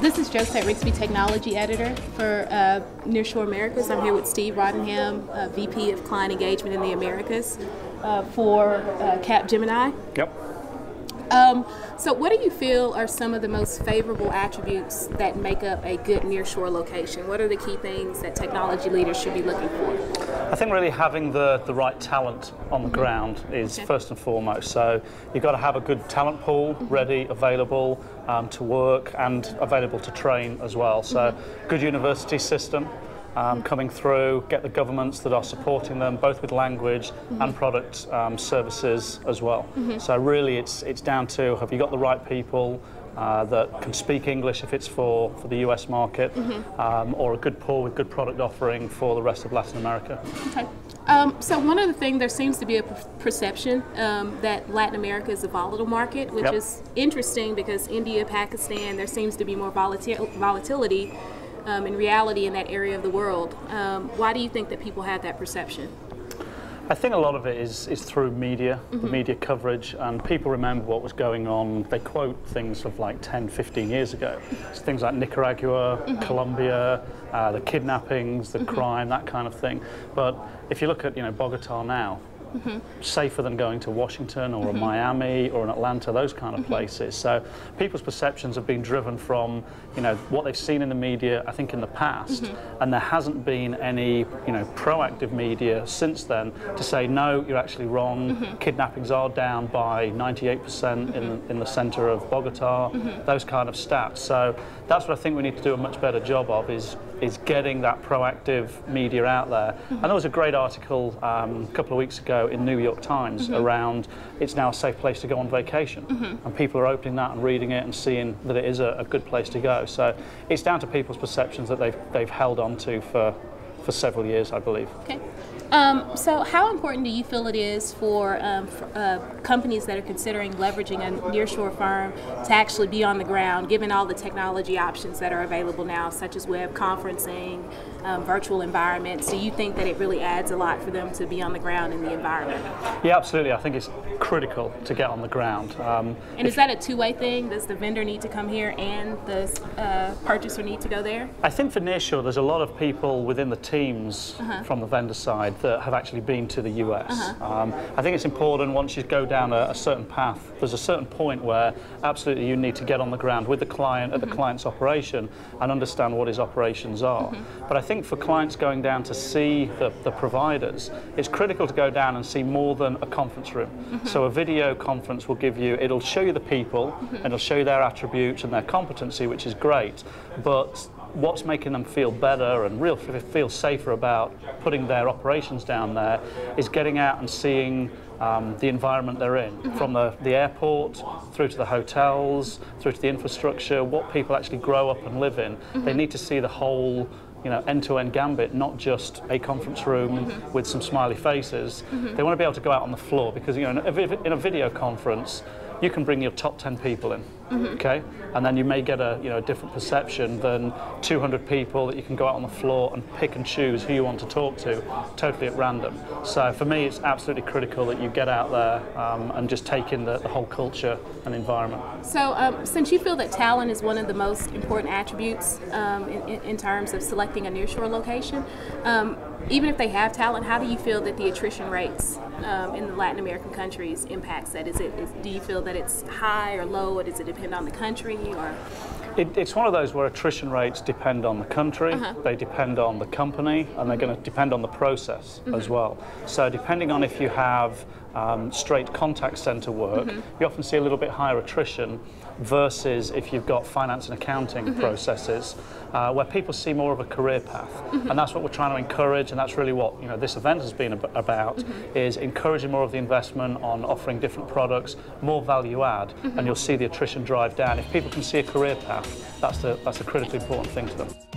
This is Josette Rixby, Technology Editor for uh, Nearshore Americas. I'm here with Steve Rudderham, uh, VP of Client Engagement in the Americas uh, for uh, Capgemini. Yep. Um, so, what do you feel are some of the most favorable attributes that make up a good nearshore location? What are the key things that technology leaders should be looking for? I think really having the, the right talent on the mm-hmm. ground is okay. first and foremost. So, you've got to have a good talent pool mm-hmm. ready, available um, to work, and available to train as well. So, mm-hmm. good university system um, coming through, get the governments that are supporting them, both with language mm-hmm. and product um, services as well. Mm-hmm. So really it's, it's down to have you got the right people uh, that can speak English if it's for, for the US market, mm-hmm. um, or a good pool with good product offering for the rest of Latin America. Okay. Um, so one of the things, there seems to be a perception um, that Latin America is a volatile market, which yep. is interesting because India, Pakistan, there seems to be more volatil- volatility um, in reality in that area of the world. Um, why do you think that people have that perception? I think a lot of it is, is through media, mm -hmm. the mm-hmm. media coverage, and people remember what was going on. They quote things of like 10, 15 years ago. So things like Nicaragua, mm -hmm. Colombia, uh, the kidnappings, the mm -hmm. crime, that kind of thing. But if you look at you know Bogota now, mm -hmm. safer than going to Washington or mm -hmm. Miami or an Atlanta, those kind of mm -hmm. places. So people's perceptions have been driven from, you know, what they've seen in the media, I think, in the past, mm-hmm. and there hasn't been any, you know, proactive media since then to say, no, you're actually wrong. Mm-hmm. Kidnappings are down by 98% in, the, in the center of Bogota, mm-hmm. those kind of stats. So that's what I think we need to do a much better job of is is getting that proactive media out there. Mm -hmm. And there was a great article um, a couple of weeks ago in New York Times mm -hmm. around it's now a safe place to go on vacation. Mm -hmm. And people are opening that and reading it and seeing that it is a, a good place to go. So it's down to people's perceptions that they've, they've held on to for, for several years, I believe. Okay. Um, so, how important do you feel it is for, um, for uh, companies that are considering leveraging a nearshore firm to actually be on the ground, given all the technology options that are available now, such as web conferencing, um, virtual environments? Do you think that it really adds a lot for them to be on the ground in the environment? Yeah, absolutely. I think it's critical to get on the ground. Um, and is that a two-way thing? Does the vendor need to come here and the uh, purchaser need to go there? I think for nearshore, there's a lot of people within the teams uh-huh. from the vendor side that have actually been to the US. Uh-huh. Um, I think it's important once you go down a, a, certain path, there's a certain point where absolutely you need to get on the ground with the client at mm-hmm. the client's operation and understand what his operations are. Mm-hmm. But I think for clients going down to see the, the, providers, it's critical to go down and see more than a conference room. Mm-hmm. So a video conference will give you, it'll show you the people, and mm-hmm. it'll show you their attributes and their competency, which is great. But what's making them feel better and real feel safer about putting their operations down there is getting out and seeing um, the environment they're in, mm-hmm. from the, the airport through to the hotels, through to the infrastructure, what people actually grow up and live in. Mm-hmm. They need to see the whole you know, end-to-end gambit, not just a conference room mm-hmm. with some smiley faces. Mm-hmm. They want to be able to go out on the floor because you know, in a, in a video conference, you can bring your top 10 people in, mm-hmm. okay? And then you may get a, you know, a different perception than 200 people that you can go out on the floor and pick and choose who you want to talk to totally at random. So for me, it's absolutely critical that you get out there um, and just take in the, the, whole culture and environment. So um, since you feel that talent is one of the most important attributes um, in, in, terms of selecting a nearshore location, um, even if they have talent, how do you feel that the attrition rates um, in the Latin American countries impacts that? Is it? Is, do you feel that it's high or low, or does it depend on the country? Or it, it's one of those where attrition rates depend on the country, uh-huh. they depend on the company, and they're going to depend on the process mm-hmm. as well. So depending on if you have um, straight contact center work, mm-hmm. you often see a little bit higher attrition versus if you've got finance and accounting mm-hmm. processes uh, where people see more of a career path. Mm-hmm. And that's what we're trying to encourage, and that's really what you know this event has been ab- about, mm-hmm. is encouraging more of the investment on offering different products, more value add, and you'll see the attrition drive down. If people can see a career path, that's, the, that's a critically important thing to them.